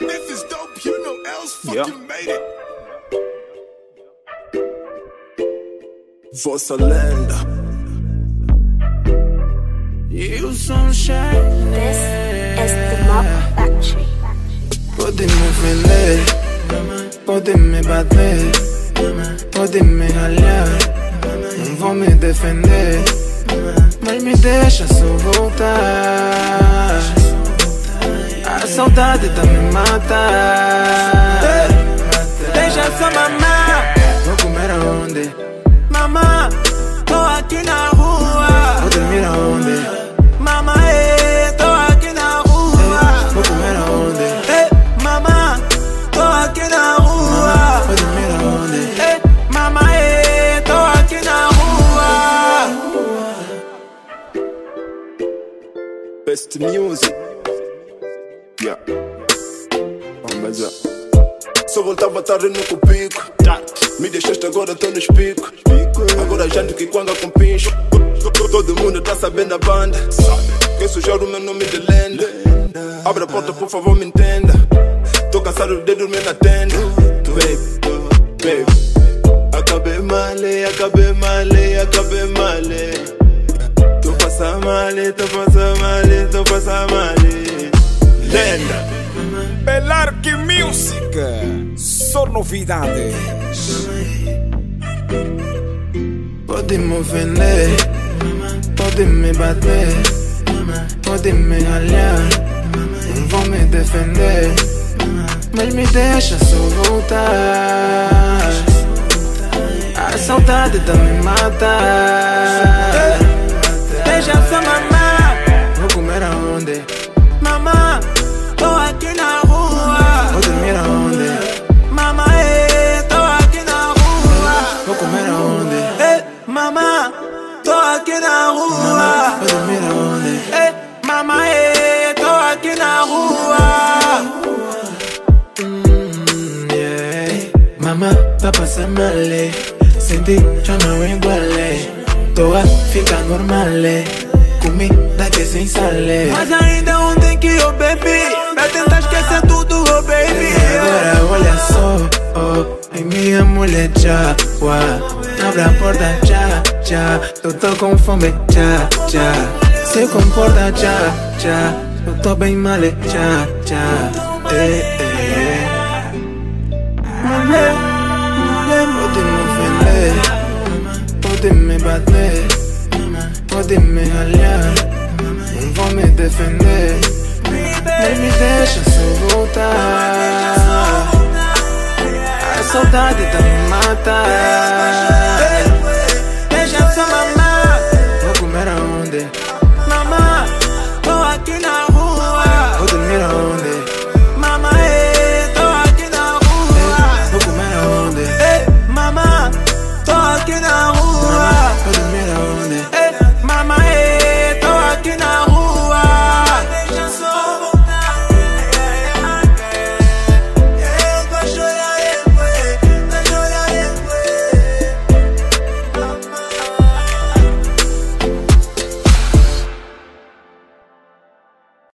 If it's dope, you know else fucking Yeah. made it. Vossa lenda. You sunshine. This is the Mock Factory. Podem me ofender, podem me bater, podem me ralhar, não vão me defender, mas me deixa só voltar. Saudade tá me matar. Deixa só mamar, vou comer aonde? Mamá, tô aqui na rua. Vou dormir aonde? Mamá, tô aqui na rua. Vou comer aonde? Eh, mamá, tô aqui na rua. Vou dormir aonde? Eh, mamá, tô aqui na rua. Best music. Yeah. Só voltava tarde no cupico. Me deixaste agora, tô nos picos. Agora já ando que quanga com pincho. Todo mundo tá sabendo a banda. Quer sujar o meu nome de lenda. Abre a porta, por favor, me entenda. Tô cansado de dormir na tenda. Baby, baby. Acabei male, acabei male, acabei male. Tô passando male, tô passando male, tô passando male. Lenda. Belarque Music. Só novidades. Podem me ofender, podem me bater, podem me ralhar, não vão me defender, mas me deixa só voltar. A saudade tá me matar. Deixa só mamar, vou comer aonde? estaba aquí en la rúa. No termina donde. Mamá, eh, estaba aquí en la rúa. No comer donde. Eh, mamá, estaba aquí en la rúa. No termina donde. Eh, mamá, eh, estaba aquí en la rúa. Mm, yeah. Mamá, papá se male. Sin ti yo no igualé. Toda fica normal. Comida que se insale. Mas ainda ontem que eu bebi Pra tentar esquecer tudo, oh baby. Agora olha só, oh Ai minha mulher já, Abre a porta já, já Eu tô com fome já, já Se comporta já, já Eu tô bem mal já, já eh, eh. Mulher, pode me ofender Pode me bater Pode me ralhar Não vão me defender Mas me deixa só voltar. A saudade tá me